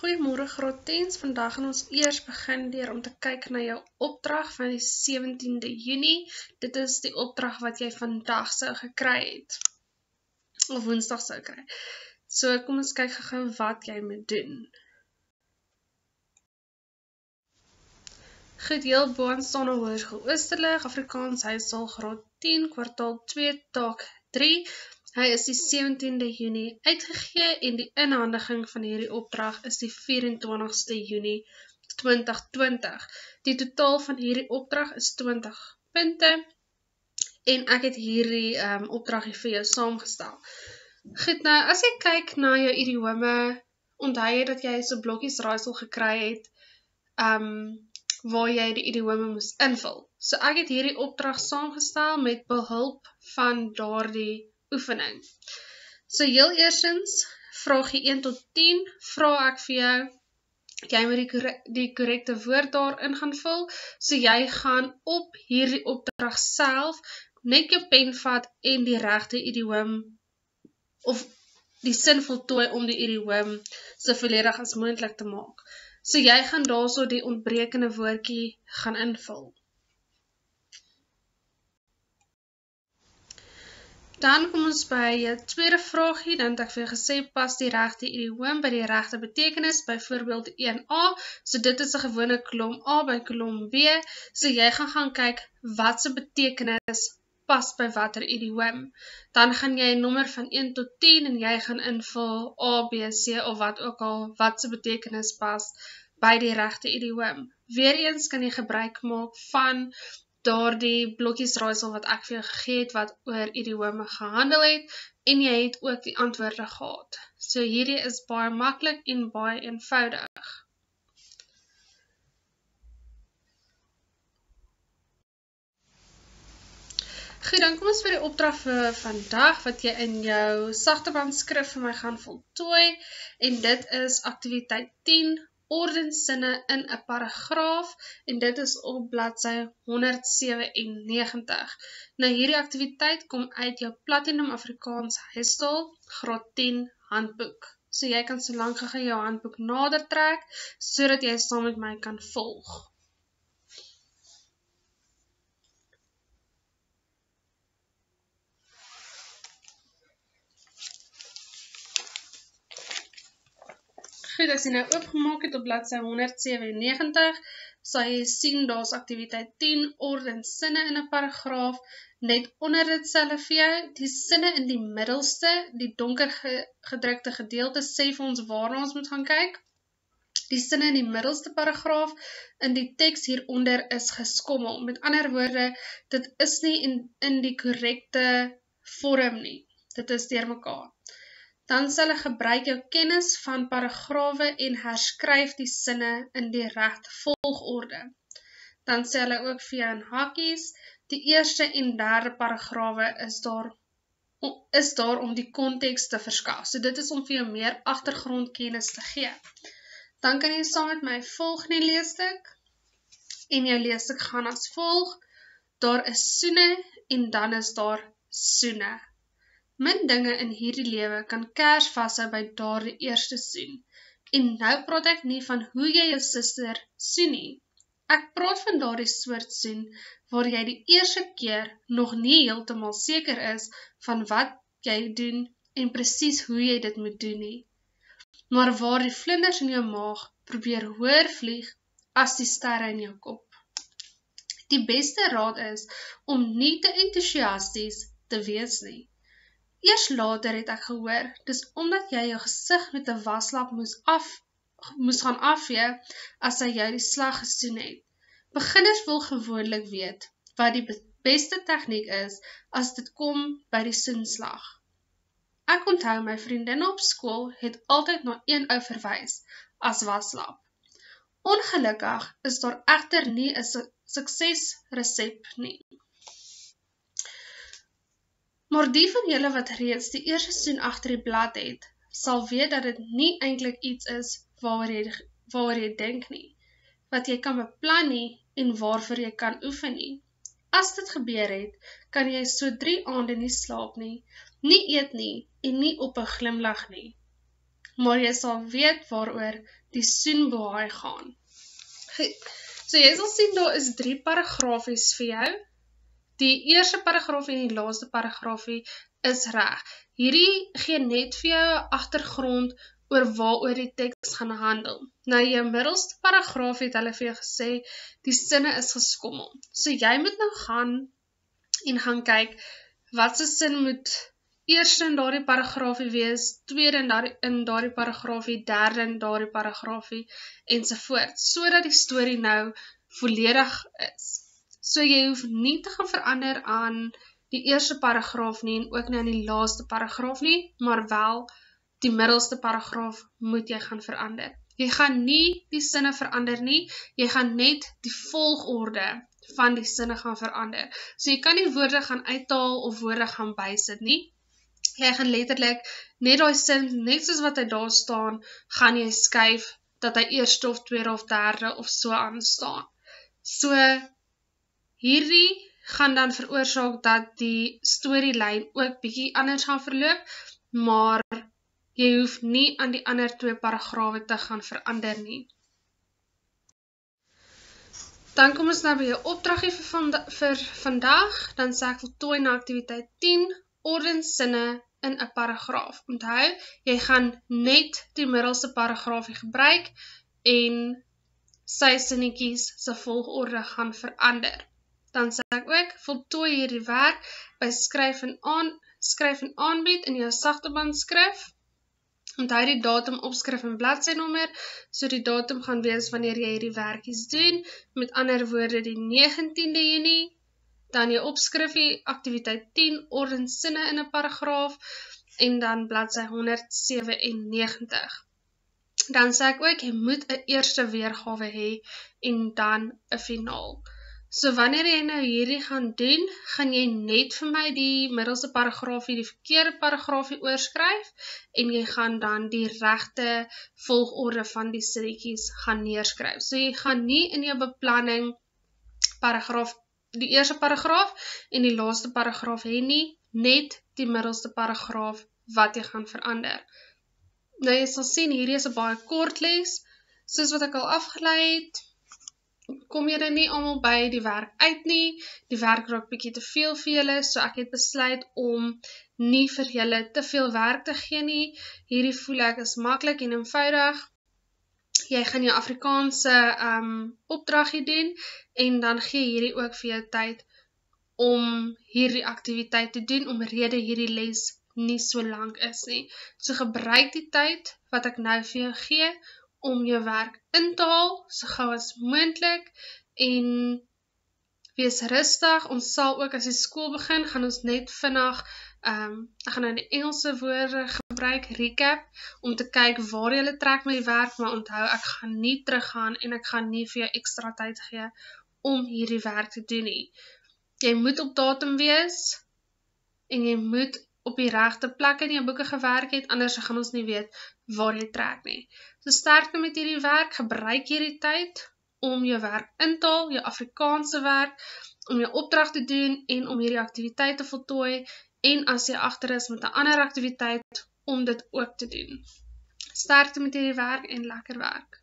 Goeiemôre Graad 10s. Vandag gaan ons eers begin deur om te kyk na jou opdrag van die 17de Junie. Dit is die opdrag wat jy vandag sou gekry het. Of Woensdag sou kry. So kom ons kyk gou wat jy moet doen. Gedeel boon staan op Hoërskool Oosterlig, Afrikaans Huissaal Graad 10, kwartaal 2, taak 3. Hy is die 17de Junie uitgegee en die inhandiging van hierdie opdrag is die 24ste Junie 2020. Die totaal van hierdie opdrag is 20 punte en ek het hierdie um, opdrag hier vir jou saamgestel. Goed nou, as jy kyk na jou idiome, onthou jy dat jy so blokkies raaisel gekry het, um waar jy die idiome moes invul. So ek het hierdie opdrag saamgestel met behulp van daardie oefening. So heel eerstens, vraagie 1 tot 10, vra ek vir jou, jy moet die, correcte woord daarin gaan vul, so jy gaan op hierdie opdrag self, net jou pen vat en die rechte idioom, of die sin voltooi om die idioom so volledig as moendlik te maak. So jy gaan daar so die ontbrekende woordkie gaan invul. Dan kom ons by jou tweede vraagie, dan het ek vir jou gesê pas die regte idioom by die regte betekenis, byvoorbeeld 1A. So dit is 'n gewone kolom A by kolom B. So jy gaan gaan kyk wat se betekenis pas by watter idioom. Dan gaan jy nommer van 1 tot 10 en jy gaan invul A, B, C of wat ook al wat se betekenis pas by die regte idioom. Weereens kan jy gebruik maak van daardie blokkies raaisel wat ek vir jou gegee het wat oor idiome gehandel het en jy het ook die antwoorde gehad. So hierdie is baie maklik en baie eenvoudig. Goed, dan kom ons vir die opdrag vir vandag wat jy in jou sagteband skrif vir my gaan voltooi en dit is aktiwiteit 10 ordenssinne in 'n paragraaf en dit is op bladsy 197. Nou hierdie aktiwiteit kom uit jou Platinum Afrikaans Huistaal Graad 10 Handboek. So jy kan solank gou jou handboek nader trek sodat jy saam met my kan volg. Goed, as jy nou oopgemaak het op bladsy 197, sal jy sien daar's aktiwiteit 10 ordenssinne in 'n paragraaf. Net onder dit selfe vir jou, die sinne in die middelste, die donker ge gedrukte gedeelte sê vir ons waar ons moet gaan kyk. Die sinne in die middelste paragraaf in die teks hieronder is geskommel. Met ander woorde, dit is nie in in die korrekte vorm nie. Dit is deurmekaar dan sal hulle gebruik jou kennis van paragrawe en herskryf die sinne in die regte volgorde. Dan sê hulle ook vir jou in hakkies, die eerste en derde paragrawe is daar is daar om die konteks te verskaf. So dit is om vir jou meer agtergrondkennis te gee. Dan kan jy saam met my volg in die leesstuk. En jou leesstuk gaan as volg: Daar is soene en dan is daar soene. Min dinge in hierdie lewe kan kers vashou by daardie eerste soen. En nou praat ek nie van hoe jy jou suster soen nie. Ek praat van daardie soort soen waar jy die eerste keer nog nie heeltemal seker is van wat jy doen en presies hoe jy dit moet doen nie. Maar waar die vlinders in jou maag probeer hoër vlieg as die sterre in jou kop. Die beste raad is om nie te entoesiasties te wees nie. Eers later het ek gehoor, dis omdat jy jou gesig met 'n waslap moes af moes gaan afvee as hy jou die slag gesoen het. Beginners wil gewoonlik weet wat die beste tegniek is as dit kom by die soenslag. Ek onthou my vriendinne op skool het altyd na een ou verwys as waslap. Ongelukkig is daar egter nie 'n suksesresep nie. Maar die van julle wat reeds die eerste soen agter die blad het, sal weet dat dit nie eintlik iets is waaroor jy waaroor jy dink nie, wat jy kan beplan nie en waarvoor jy kan oefen nie. As dit gebeur het, kan jy so 3 aande nie slaap nie, nie eet nie en nie op 'n glimlag nie. maar jy sal weet waaroor die soenbaai gaan. So jy sal sien daar is drie paragrafies vir jou. Die eerste paragraaf en die laaste paragraafie is reg. Hierdie gee net vir jou agtergrond oor waaroor die teks gaan handel. Nou jou middelste paragraaf het hulle vir jou gesê die sinne is geskommel. So jy moet nou gaan en gaan kyk wat se sin moet eerste in daardie paragraafie wees, tweede in daardie in daardie paragraafie, derde in daardie paragraafie ensovoorts, sodat die storie nou volledig is. So jy hoef nie te gaan verander aan die eerste paragraaf nie en ook nie aan die laaste paragraaf nie, maar wel die middelste paragraaf moet jy gaan verander. Jy gaan nie die sinne verander nie, jy gaan net die volgorde van die sinne gaan verander. So jy kan nie woorde gaan uithaal of woorde gaan bysit nie. Jy gaan letterlik net daai sin net soos wat hy daar staan, gaan jy skuif dat hy eerste of tweede of derde of so aan staan. So hierdie gaan dan veroorsaak dat die storielyn ook bietjie anders gaan verloop, maar Jy hoef nie aan die ander twee paragrawe te gaan verander nie. Dan kom ons nou by jou opdragie vir vanda vir vandag, dan sê ek voltooi na aktiwiteit 10 ordenssinne in 'n paragraaf. Onthou, jy gaan net die middelste paragraafie gebruik en sy sinnetjies se volgorde gaan verander. Dan sê ek ook voltooi hierdie werk by skryf en aan skryf en aanbied in jou sagteband skrif Onthou die datum opskrif en bladsynommer, so die datum gaan wees wanneer jy hierdie werkies doen, met ander woorde die 19de Junie, dan jy opskrif die aktiwiteit 10 ordensinne in 'n paragraaf en dan bladsy 197. Dan sê ek ook jy moet 'n eerste weergawe hê en dan 'n finaal. So wanneer jy nou hierdie gaan doen, gaan jy net vir my die middelste paragraafie, die verkeerde paragraafie oorskryf en jy gaan dan die regte volgorde van die sinnetjies gaan neerskryf. So jy gaan nie in jou beplanning paragraaf die eerste paragraaf en die laaste paragraaf hê nie, net die middelste paragraaf wat jy gaan verander. Nou jy sal sien hierdie is 'n baie kort les, soos wat ek al afgelei het kom julle nie almal by die werk uit nie. Die werk raak bietjie te veel vir julle, so ek het besluit om nie vir julle te veel werk te gee nie. Hierdie voel ek is maklik en eenvoudig. Jy gaan jou Afrikaanse um opdragie doen en dan gee hierdie ook vir jou tyd om hierdie aktiwiteit te doen omrede hierdie les nie so lank is nie. So gebruik die tyd wat ek nou vir jou gee om jou werk in te haal so gou as moontlik en wees rustig. Ons sal ook as die skool begin, gaan ons net vinnig ehm um, ek gaan nou die Engelse woorde gebruik recap om te kyk waar jy trek met die werk, maar onthou ek gaan nie teruggaan en ek gaan nie vir jou ekstra tyd gee om hierdie werk te doen nie. Jy moet op datum wees en jy moet op die regte plek in jou boeke gewerk het, anders gaan ons nie weet waar jy trek nie. So sterkte met hierdie werk, gebruik hierdie tyd om jou werk in te haal, jou Afrikaanse werk, om jou opdrag te doen en om hierdie aktiwiteit te voltooi en as jy agter is met 'n ander aktiwiteit om dit ook te doen. Sterkte met hierdie werk en lekker werk.